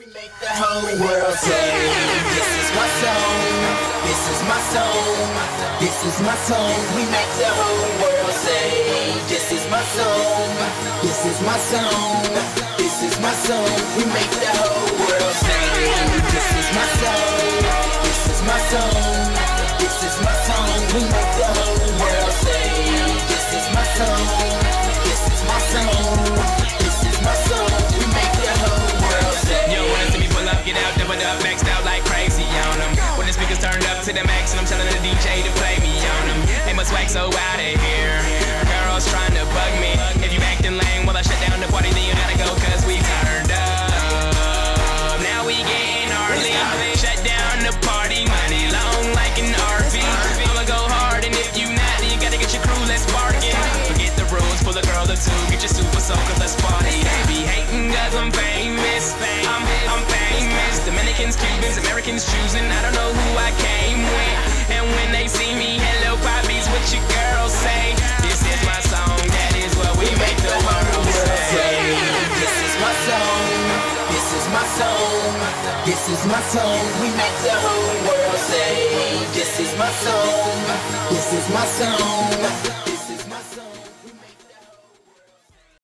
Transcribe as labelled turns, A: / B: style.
A: We make the whole world say, This is my song, this is my song, this is my song. We make the whole world say, This is my song, this is my song, this is my song. We make the whole world say, This is my song, this is my song, this is my song. We make the whole
B: double up, maxed out like crazy on them. When the speakers turned up to the max, and I'm telling the DJ to play me on them. Hey, my swag so out of Americans choosing. I don't know who I came with. And when they see me, hello, poppies, what your girls say? This is my song, that is what we make the world say.
A: This is my song. This is my song. This is my song. We make the whole world say. This is my song. This is my song.